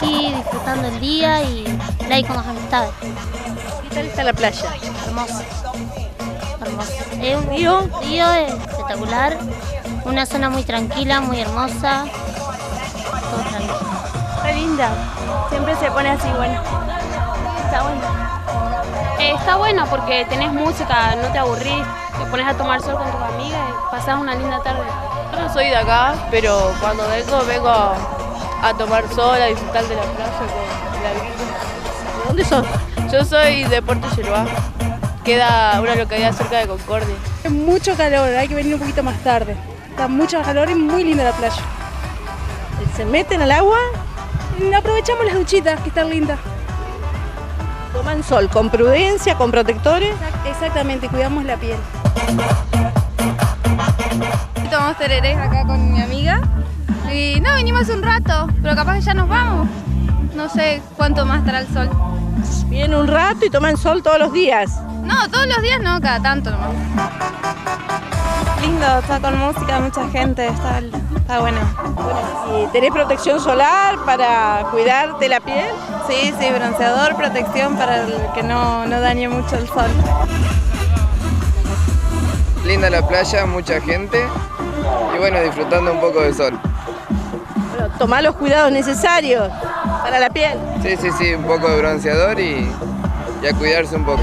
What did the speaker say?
pasando el día y la hay con las amistades. ¿Qué tal está la playa? Hermoso. Hermoso. Es un río, río espectacular. Una zona muy tranquila, muy hermosa. Todo tranquilo. Está linda. Siempre se pone así, bueno. Está bueno. Eh, está bueno porque tenés música, no te aburrís, te pones a tomar sol con tus amigas y pasás una linda tarde. Yo no soy de acá, pero cuando vengo, vengo a tomar sol, a disfrutar de la playa con la vida. ¿De dónde sos? Yo soy de Puerto Yeruá, queda una localidad cerca de Concordia. Es mucho calor, hay que venir un poquito más tarde. Está mucho calor y muy linda la playa. ¿Se meten al agua? Y Aprovechamos las duchitas, que están lindas. Toman sol con prudencia, con protectores. Exactamente, cuidamos la piel. Tomamos tererés acá con mi amiga. Y no, vinimos un rato, pero capaz que ya nos vamos. No sé cuánto más estará el sol. Vienen un rato y toman sol todos los días. No, todos los días no, cada tanto nomás. Lindo, está con música, mucha gente, está, está bueno. ¿Y tenés protección solar para cuidarte la piel? Sí, sí, bronceador, protección para que no, no dañe mucho el sol. Linda la playa, mucha gente y bueno, disfrutando un poco del sol. Tomá los cuidados necesarios para la piel. Sí, sí, sí, un poco de bronceador y, y a cuidarse un poco.